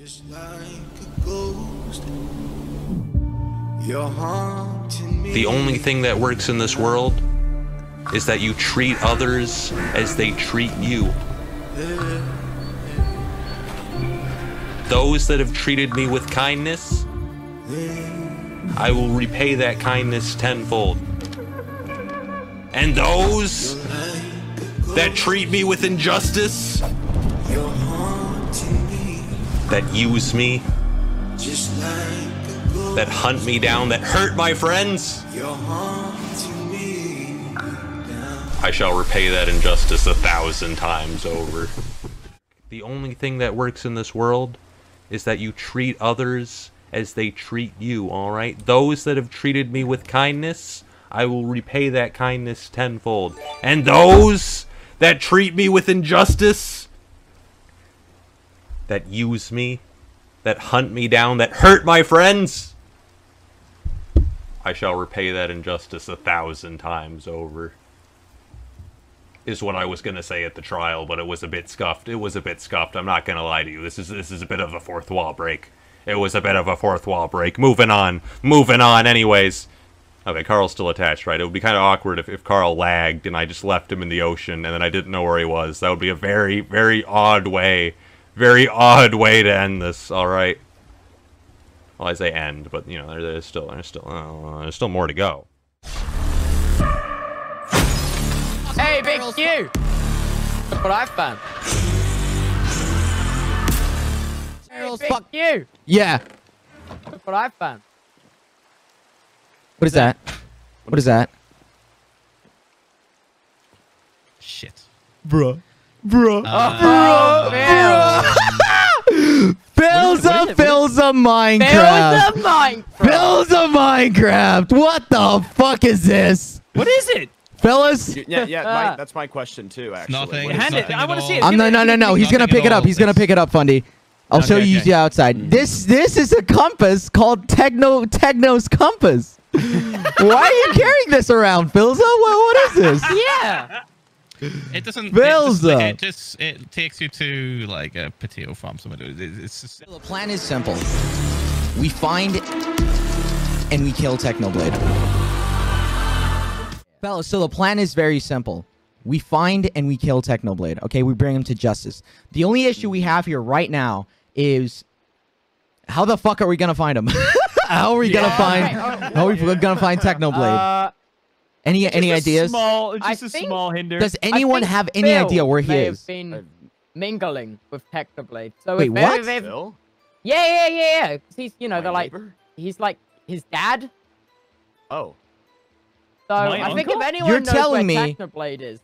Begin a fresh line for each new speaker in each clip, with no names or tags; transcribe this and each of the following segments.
Just like a ghost.
The only thing that works in this world is that you treat others as they treat you. Those that have treated me with kindness, I will repay that kindness tenfold. And those that treat me with injustice. That use me, that hunt me down, that hurt my friends. I shall repay that injustice a thousand times over. The only thing that works in this world is that you treat others as they treat you, alright? Those that have treated me with kindness, I will repay that kindness tenfold. And those that treat me with injustice, that use me, that hunt me down, that hurt my friends, I shall repay that injustice a thousand times over is what I was gonna say at the trial, but it was a bit scuffed. It was a bit scuffed. I'm not gonna lie to you. This is this is a bit of a fourth wall break. It was a bit of a fourth wall break. Moving on. Moving on. Anyways. Okay, Carl's still attached, right? It would be kind of awkward if, if Carl lagged and I just left him in the ocean and then I didn't know where he was. That would be a very, very odd way, very odd way to end this. All right. Well, I say end, but you know, there, there's still, there's still, uh, there's still more to go.
Hey, Big Q! Look what I found. Hey, Big
fuck-
you!
Yeah.
Look what I found.
What is that? What is that?
Shit.
Bruh. Bruh.
Oh, Bill!
Builds
what is
a
it?
builds a
Build
Minecraft.
a Minecraft!
Builds a Minecraft. What the fuck is this?
What is it?
Fellas?
Yeah, yeah, my, that's my question too. Actually,
nothing. Hand it.
I want to see it.
I'm no no no no. He's gonna pick it up. He's gonna pick it up, Fundy. I'll show
Okay,
you
okay.
the outside. Mm. This this is a compass called Techno Techno's compass. Why are you carrying this around, Philza? What, what is this?
Yeah!
It doesn't. It just,
though.
it just it takes you to like a potato farm. Somewhere. It- It's just,
The plan is simple. We find and we kill Technoblade. Fellas, so the plan is very simple. We find and we kill Technoblade. Okay, we bring him to justice. The only issue we have here right now is how the fuck are we gonna find him? how are we gonna
Yeah.
find?
Alright,
How are we gonna find Technoblade?
Uh,
any any
Just a
ideas?
Small,
I
just a
think-
small hinder.
Does anyone
think
have any idea where he
may
is?
Have been mingling with Technoblade. So
Wait,
if,
what?
If, if,
Phil?
yeah, yeah, yeah, yeah. 'Cause He's, you know,
My
they're like, he's like his dad.
Oh,
So
My
I think if anyone
You're
knows
telling
where
me-
Technoblade is,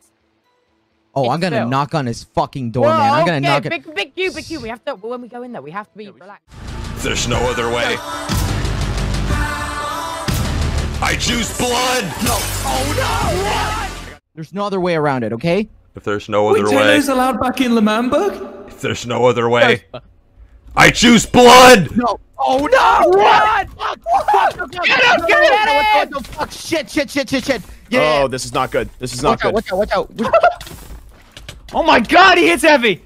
Oh,
It's
I'm gonna
Phil.
knock on his fucking door,
Whoa,
man. I'm gonna
okay,
knock it.
big, big Q, big Q. We have to when we go in there. We have to be
we-
relaxed.
There's no other way. I choose blood! No! Oh no! What?
There's no other way around it, okay?
If there's no other way,
Taylor's allowed back in L'Manburg?
if there's no other way, I choose blood!
No. Oh no!
Run!
Get him! Get him! What the fuck? Shit! Shit! Shit! Shit! Shit! Yeah!
oh, this is not good. This is not
watch out!
good.
Watch out! Watch out!
Oh my god, he hits heavy!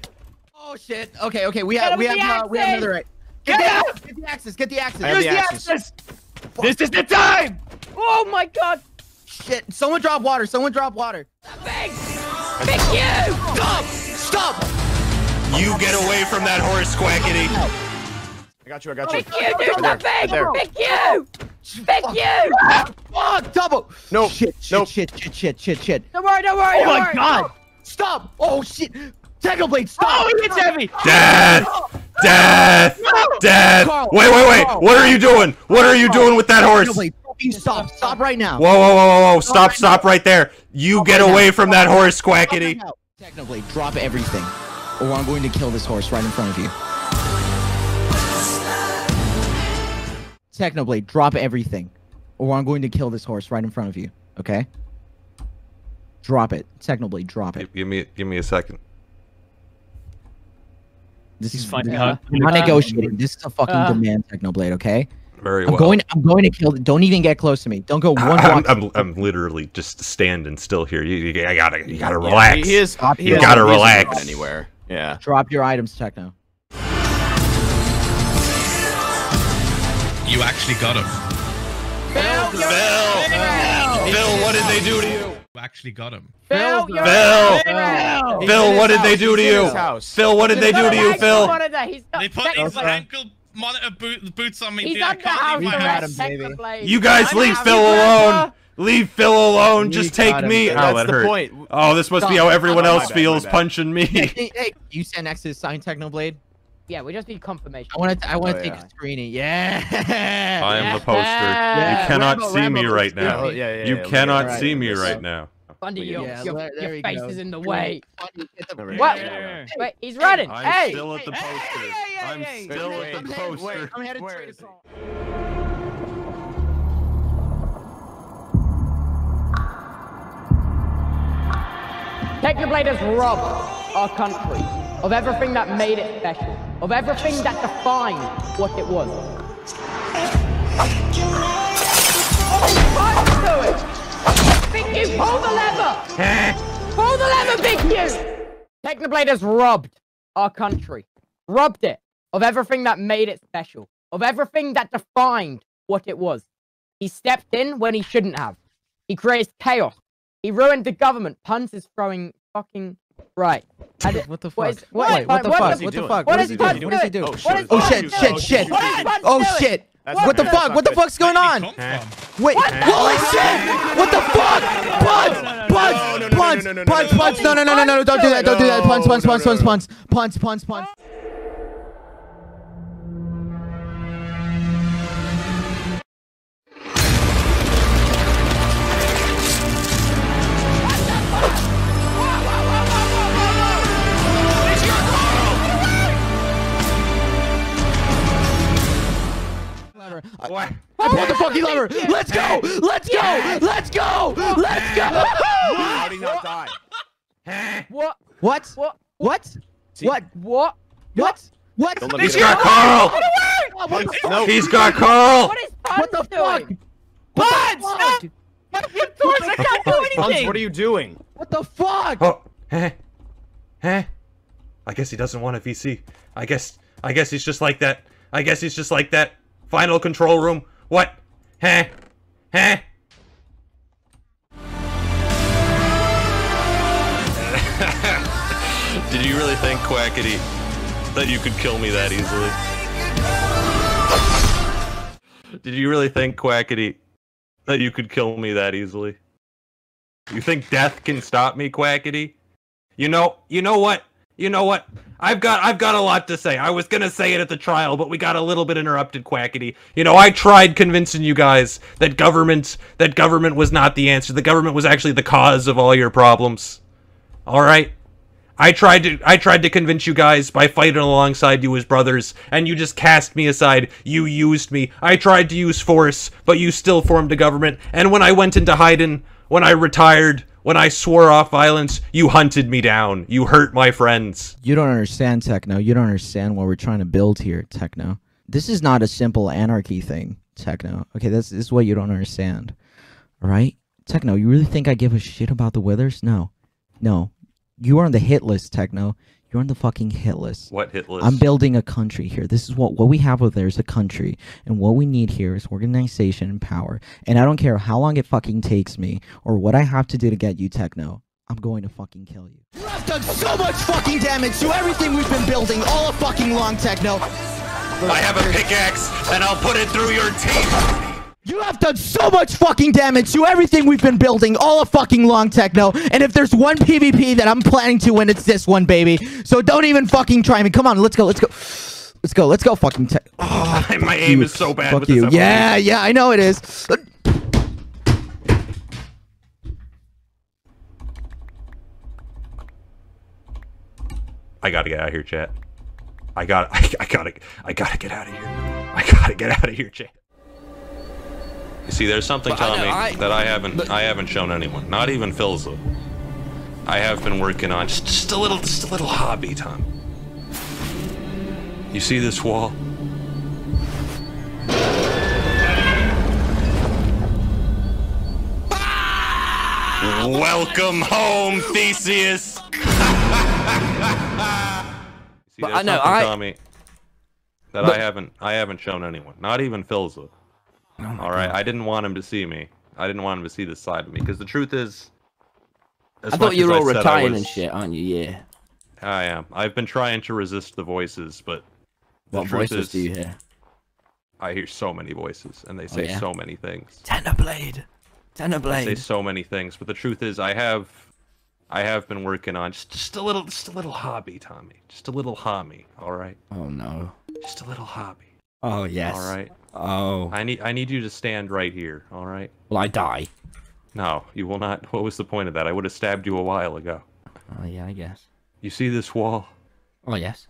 oh shit! Okay, okay. We have we have
the
uh, we have another right.
Get
the,
him!
Get the axes! Get the axes!
Use
the
the
axes.
axes! This is the time!
Oh my god!
Shit! Someone drop water! Someone drop water!
Big, big Q!
Stop! Stop!
You get away from that horse, Quackity!
I got you. I got you.
Big Q, do
Right there, right
something!
there.
Big Q! Big Q!
Oh, double!
No,
Shit! Shit!
nope.
Shit! Shit! Shit! Shit! Shit!
Don't worry, don't worry,
Oh
don't
my
worry.
god! Stop! Oh shit! Technoblade! Stop!
Oh, he hits heavy!
Death! Death! Death!
Carl,
Wait, wait, wait!
Carl.
What are you doing? What are you doing with that horse?
Technoblade, fucking stop! Stop right now!
Whoa, whoa, whoa, whoa, whoa! Stop, stop right there! You get
right
away
now.
from that horse,
Stop
Quackity!
now. Technoblade, drop everything, or I'm going to kill this horse right in front of you. Technoblade, drop everything, or I'm going to kill this horse right in front of you. Okay? Drop it. Technoblade, drop it.
Give me, give me a second.
This
He's
is
finding
this-
out.
I'm not negotiating. This is a fucking
Uh,
demand, Technoblade. Okay?
Very
I'm
well.
going. I'm going to kill. Don't even get close to me. Don't go one
I'm. I'm, I'm literally just standing still here. You, you I gotta, you gotta
Yeah,
relax.
he is.
Stop
He
You
is-
gotta
he
relax.
Anywhere. Yeah.
Drop your items, Techno.
You actually got him.
Phil, you're
Phil, what did they do to you?
You actually got him.
Phil, you're
Phil!
Phil.
Phil, what did they do to
He's
you?
his.
Phil, what did they do to you, Phil?
They put these ankle monitor uh, boot, boots on me.
He's
dude. I
under
can't
house
leave my
arrest.
house.
Take the blade.
You guys leave
I'm
Phil
out.
alone. Leave Phil alone. Just
We
take
got him.
me.
That's
Oh, that
the
hurt.
point.
Oh, this must be how oh, everyone
Oh,
else
bad,
feels punching me.
Hey, hey, you send X to sign Technoblade.
Yeah, we just need confirmation.
I want to. I want to
Oh,
take
yeah.
a screening. Yeah.
I am the poster.
Yeah.
You cannot
Ranboo,
see
Ranboo,
me right now.
Yeah, yeah,
You
yeah,
cannot see me right now.
Fundy, your,
Yeah,
your,
there- there
your face
go.
is in the way. What?
go.
Wait, he's running.
I'm
hey!
still at the
hey,
poster.
hey, hey,
I'm
hey,
still
wait,
at the
wait,
poster.
wait.
I'm headed
Where
straight
is
to
he?
Technoblade has robbed our country of everything that made it special, of everything that defined what it was. Pull the lever, Big Q! Technoblade has robbed our country, robbed it of everything that made it special, of everything that defined what it was. He stepped in when he shouldn't have. He created chaos. He ruined the government. Punz is throwing fucking right. It-
What the fuck?
What is- what-
Wait, what the fuck?
the-
What the fuck?
what
What
is
is he doing? What does he
doing?
Oh, shit.
Oh shit! Shit! Shit!
What is
Oh shit! What the fuck? What the fuck's going on?
did he come from?
Wait! Holy shit! What the fuck? Punch! Punch! Punch! Punch! Punch! No! No! No! No! No! Don't do that! Don't do that! Punch! Punch! Punch! Punch! Punch! Punch! Punch! Punch! I pulled the fucking lever. Let's go. Let's go. Let's go. Let's go.
How did he not die?
What?
What?
What?
What? What?
What?
What? What?
Don't let me
He's
get
got. Carl.
What the fuck?
No.
He's got Carl.
What is Punz
What the fuck?
doing?
What
Punch!
the?
I can't do
Hans,
anything.
what are you doing?
What the fuck?
Oh, huh? Huh? I guess he doesn't want a VC. I guess. I guess he's just like that. I guess he's just like that. Final control room. What? Huh? Huh? Did you really think, Quackity, that you could kill me that easily? Did you really think, Quackity, that you could kill me that easily? You think death can stop me, Quackity? You know, you know what? You know what? I've got I've got a lot to say. I was gonna say it at the trial, but we got a little bit interrupted, Quackity. You know, I tried convincing you guys that government that government was not the answer. The government was actually the cause of all your problems. Alright? I tried to I tried to convince you guys by fighting alongside you as brothers, and you just cast me aside. You used me. I tried to use force, but you still formed a government. And when I went into hiding, when I retired, when I swore off violence, you hunted me down. You hurt my friends.
You don't understand, Techno. You don't understand what we're trying to build here, Techno. This is not a simple anarchy thing, Techno. Okay, this, this is what you don't understand. Right? Techno, you really think I give a shit about the Withers? No. No. You are on the hit list, Techno. You're on the fucking hit list.
What hit list?
I'm building a country here. This is what what we have over there is a country, and what we need here is organization and power. And I don't care how long it fucking takes me or what I have to do to get you, Techno. I'm going to fucking kill you. You have done so much fucking damage to everything we've been building all a fucking long, Techno.
I have a pickaxe, and I'll put it through your teeth.
You have done so much fucking damage to everything we've been building all a fucking long, Techno. And if there's one PvP that I'm planning to win, it's this one, baby. So don't even fucking try me. Come on, let's go, let's go. Let's go, let's go, fucking tech. Oh,
My aim is so bad
Fuck
with
you.
this
Yeah, yeah, I know it is.
I gotta get out of here, chat. I got I, I gotta I gotta get out of here. I gotta get out of here, chat. You see, there's something
But I
telling
know,
me
I-
that I haven't
but-
I haven't shown anyone, not even Philza. I have been working on just, just a little just a little hobby, Tom. You see this wall? Welcome home, Theseus. See,
But I know, I-
me that I haven't I haven't shown anyone, not even Philza.
Oh my
All right,
God.
I didn't want him to see me. I didn't want him to see this side of me because the truth is, as
I thought you were all retiring and shit, aren't you? Yeah.
I am. I've been trying to resist the voices, but
What voices
is,
do you hear?
I hear so many voices, and they oh, say
yeah?
so many things.
Tenderblade.
They say so many things, but the truth is, I have, I have been working on just just a little, just a little hobby, Tommy. Just a little hobby. All right,
Oh no.
just a little hobby.
Oh yes.
All right.
Oh.
I need, I need you to stand right here. All right.
Will I die?
No, you will not. What was the point of that? I would have stabbed you a while ago.
Oh yeah, I guess.
You see this wall?
Oh yes.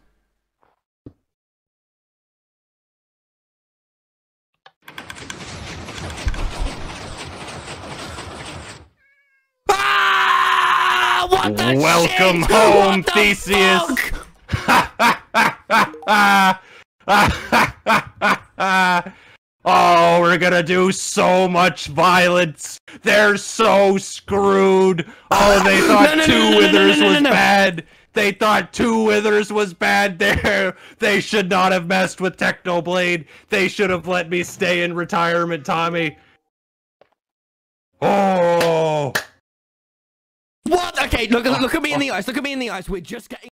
Ah! What the
Welcome
shit?
home,
What the
Theseus.
fuck?
oh, we're gonna do so much violence. They're so screwed. Oh, they thought
no, no,
two
no,
withers was bad. They thought two withers was bad there. They should not have messed with Technoblade. They should have let me stay in retirement, Tommy. Oh.
What? Okay, look, look at me in uh, the eyes. Look at me in the eyes. We're just getting.